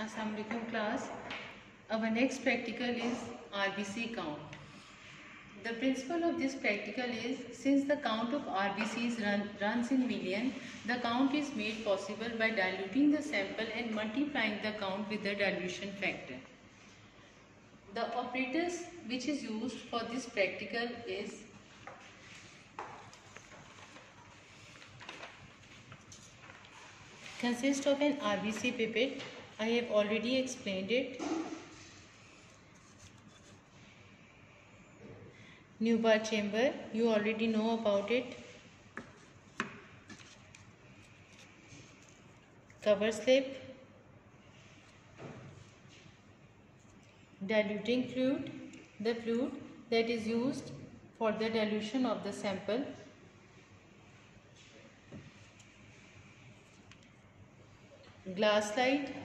Assalamualaikum class. Our next practical is RBC count. The principle of this practical is since the count of RBCs run, runs in million, the count is made possible by diluting the sample and multiplying the count with the dilution factor. The operators which is used for this practical is consist of an RBC pipette. I have already explained it. Neubauer chamber, you already know about it. Cover slip. Diluting fluid, the fluid that is used for the dilution of the sample. glass slide,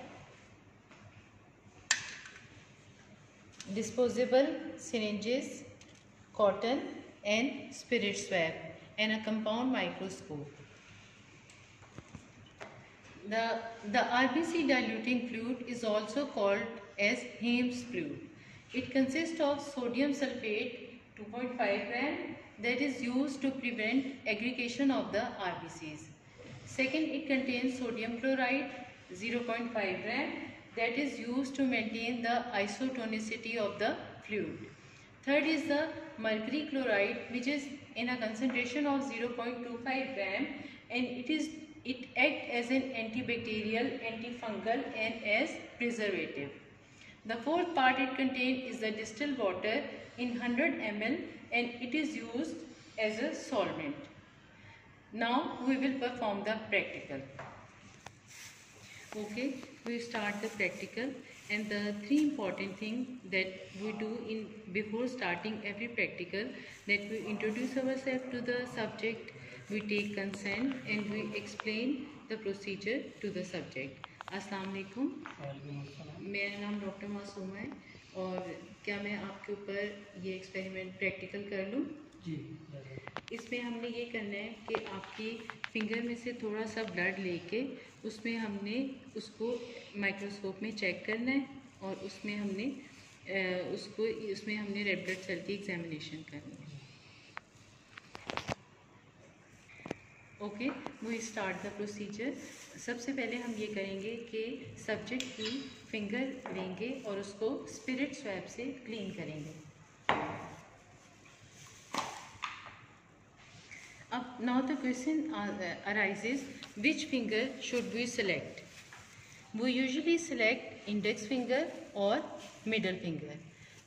disposable syringes, cotton and spirit swab and a compound microscope. The, the RBC diluting fluid is also called as Hayem's fluid. It consists of sodium sulfate 2.5 gram that is used to prevent aggregation of the RBCs. Second, it contains sodium chloride 0.5 gram that is used to maintain the isotonicity of the fluid. Third is the mercury chloride which is in a concentration of 0.25 gram and it is it acts as an antibacterial, antifungal and as preservative. The fourth part it contains is the distilled water in 100 ml and it is used as a solvent. Now we will perform the practical okay we start the practical and the three important thing that we do in before starting every practical that we introduce ourselves to the subject we take consent and we explain the procedure to the subject अस्सलाम वालेकुम मेरा नाम doctor मासूम है और क्या मैं आपके ऊपर ये एक्सपेरिमेंट प्रैक्टिकल कर लूँ जी इसमें हमने ये करना है कि आपकी फिंगर में से थोड़ा सा ब्लड लेके उसमें हमने उसको माइक्रोस्कोप में चेक करना है और उसमें हमने उसको, उसमें हमने रेड ब्लड सेल की एग्जामिनेशन करनी है। ओके वो स्टार्ट द प्रोसीजर सबसे पहले हम ये करेंगे कि सब्जेक्ट की फिंगर लेंगे और उसको स्पिरिट स्वैप से क्लीन करेंगे। Now the question uh, uh, arises which finger should we select? We usually select index finger or middle finger.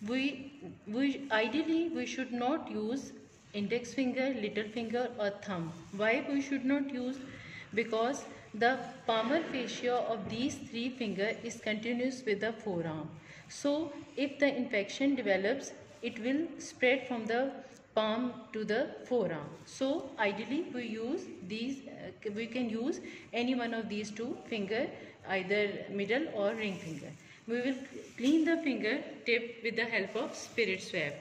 We we ideally we should not use index finger little finger or thumb. Why we should not use? Because the palmar fascia of these three finger is continuous with the forearm. So if the infection develops it will spread from the palm to the forearm. So ideally we use these, uh, we can use any one of these two finger, either middle or ring finger. We will clean the finger tip with the help of spirit swab.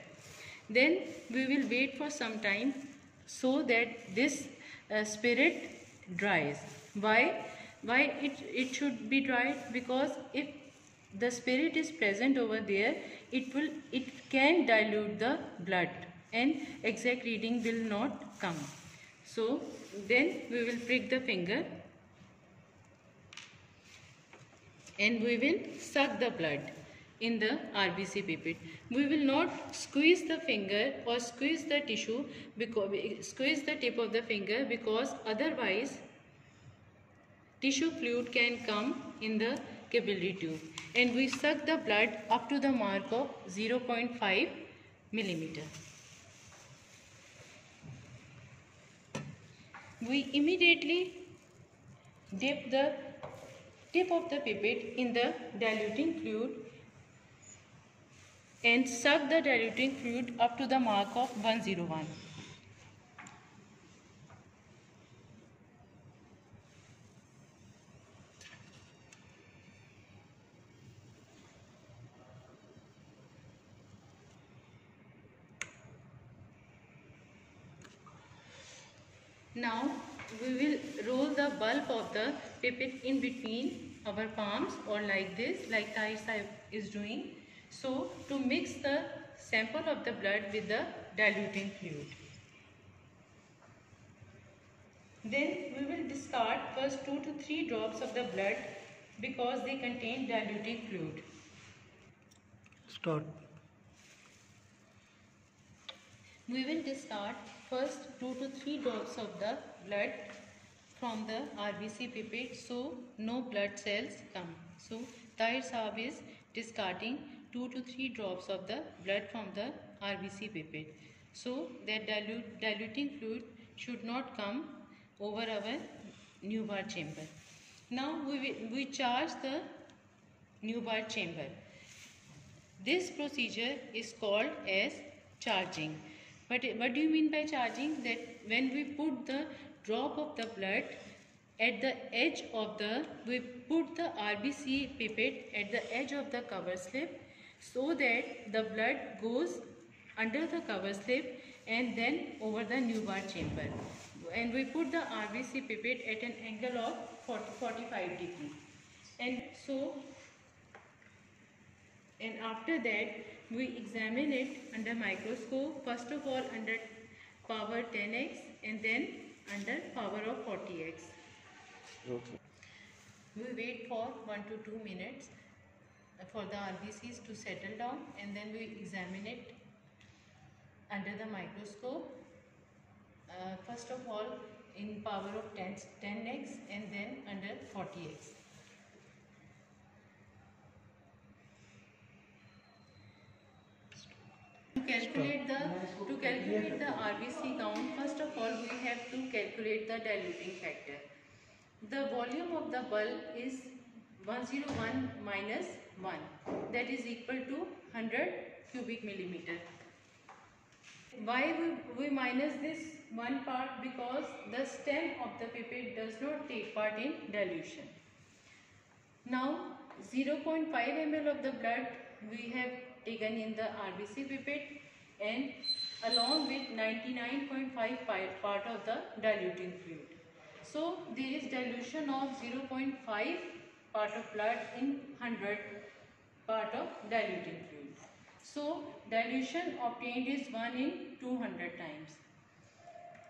Then we will wait for some time so that this uh, spirit dries. Why? Why it, it should be dried? Because if the spirit is present over there, it will it can dilute the blood and exact reading will not come. So then we will prick the finger and we will suck the blood in the RBC pipette. We will not squeeze the finger or squeeze the tissue because squeeze the tip of the finger because otherwise tissue fluid can come in the capillary tube and we suck the blood up to the mark of 0.5 millimeter. We immediately dip the tip of the pipette in the diluting fluid and suck the diluting fluid up to the mark of 101. Now we will roll the bulb of the pipette in between our palms or like this like Taisa is doing. So to mix the sample of the blood with the diluting fluid. Then we will discard first 2 to 3 drops of the blood because they contain diluting fluid. Start. We will discard first 2 to 3 drops of the blood from the RBC pipette so no blood cells come. So Saab is discarding 2 to 3 drops of the blood from the RBC pipette. So that dilute, diluting fluid should not come over our Neubauer chamber. Now we, we charge the Neubauer chamber. This procedure is called as charging. But what do you mean by charging? That when we put the drop of the blood at the edge of the, we put the RBC pipette at the edge of the cover slip so that the blood goes under the cover slip and then over the Neubauer chamber and we put the RBC pipette at an angle of 40, 45 degree. And so, and after that, we examine it under microscope, first of all under power 10x and then under power of 40x. Okay. We wait for 1 to 2 minutes for the RBCs to settle down and then we examine it under the microscope uh, first of all in power of 10, 10x and then under 40x. To calculate the to calculate the RBC count, first of all we have to calculate the diluting factor. The volume of the bulb is 101 minus 1 that is equal to 100 cubic millimeter. Why we, we minus this one part because the stem of the pipette does not take part in dilution. Now 0.5 ml of the blood we have taken in the RBC pipette and along with 99.5 part of the diluting fluid. So there is dilution of 0.5 part of blood in 100 part of diluting fluid. So dilution obtained is 1 in 200 times.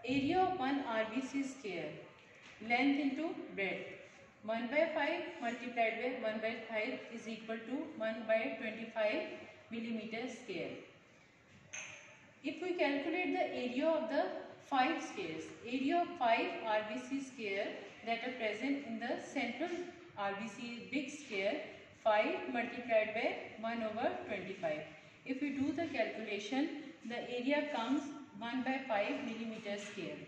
Area of one RBC square. Length into breadth. 1 by 5 multiplied by 1 by 5 is equal to 1 by 25 millimeter square. If we calculate the area of the 5 squares, area of 5 RBC square that are present in the central RBC big square 5 multiplied by 1 over 25. If we do the calculation, the area comes 1 by 5 millimeter square.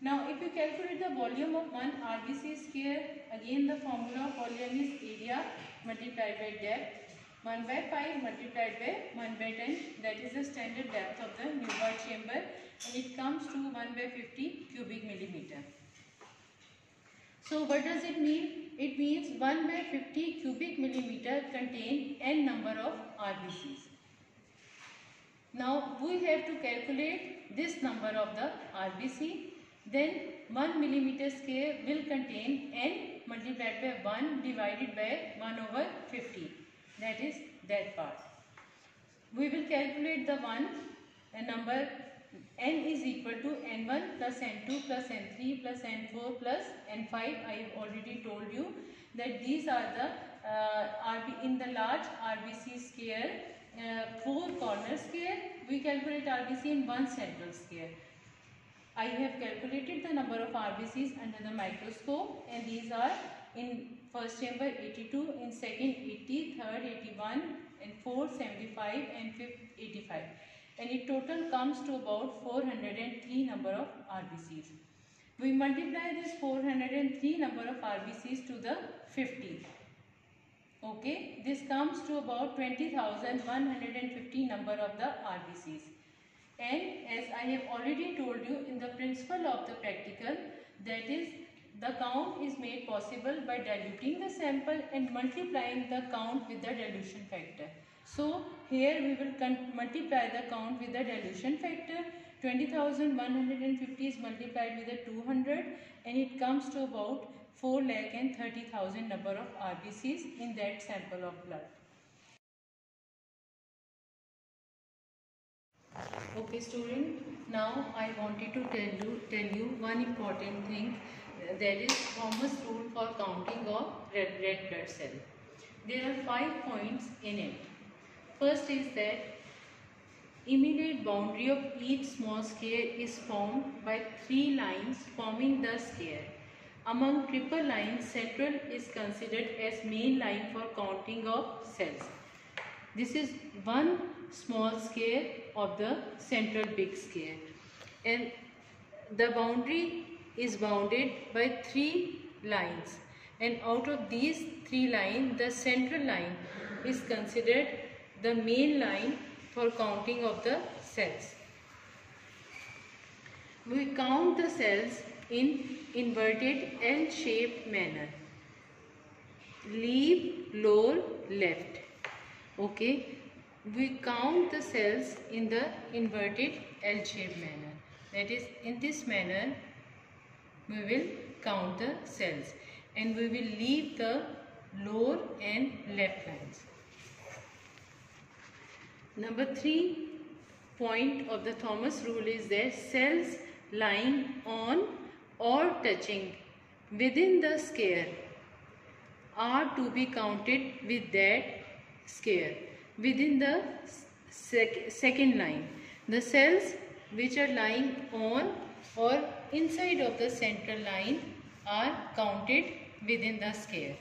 Now if you calculate the volume of one RBC square, again the formula of volume is area multiplied by depth 1 by 5 multiplied by 1 by 10 that is the standard depth of the Neubauer chamber and it comes to 1 by 50 cubic millimeter. So what does it mean? It means 1 by 50 cubic millimeter contain n number of RBCs. Now we have to calculate this number of the RBC. Then 1 millimeter square will contain n multiplied by 1 divided by 1 over 50. That is that part. We will calculate the one a number n is equal to n1 plus n2 plus n3 plus n4 plus n5. I have already told you that these are the uh, RB in the large RBC square uh, four corner square, we calculate RBC in one central square. I have calculated the number of RBCs under the microscope and these are in first chamber 82, in second 80, third 81, and fourth 75 and fifth 85. And it total comes to about 403 number of RBCs. We multiply this 403 number of RBCs to the 50 Okay, this comes to about 20,150 number of the RBCs. And as I have already told you in the principle of the practical, that is the count is made possible by diluting the sample and multiplying the count with the dilution factor. So here we will multiply the count with the dilution factor. 20,150 is multiplied with the 200 and it comes to about 4 lakh and 30,000 number of RBCs in that sample of blood. Okay student, now I wanted to tell you, tell you one important thing that is Thomas rule for counting of red, red blood cell. There are five points in it. First is that immediate boundary of each small square is formed by three lines forming the square. Among triple lines, central is considered as main line for counting of cells. This is one small square of the central big square and the boundary is bounded by three lines and out of these three lines the central line is considered the main line for counting of the cells. We count the cells in inverted L-shaped manner. Leave, lower, left. Okay. We count the cells in the inverted L-shaped manner. That is, in this manner, we will count the cells and we will leave the lower and left lines. Number three point of the Thomas rule is that cells lying on or touching within the square are to be counted with that square within the sec second line. The cells which are lying on or inside of the central line are counted within the square.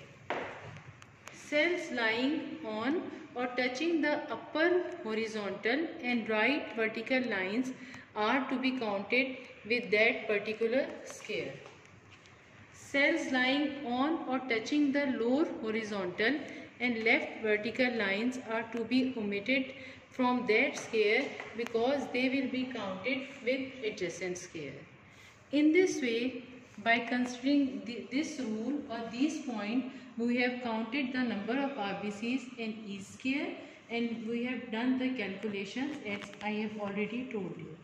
Cells lying on or touching the upper horizontal and right vertical lines are to be counted with that particular square. Cells lying on or touching the lower horizontal and left vertical lines are to be omitted from that square because they will be counted with adjacent square. In this way, by considering this rule or these point, we have counted the number of RBCs in each square and we have done the calculations as I have already told you.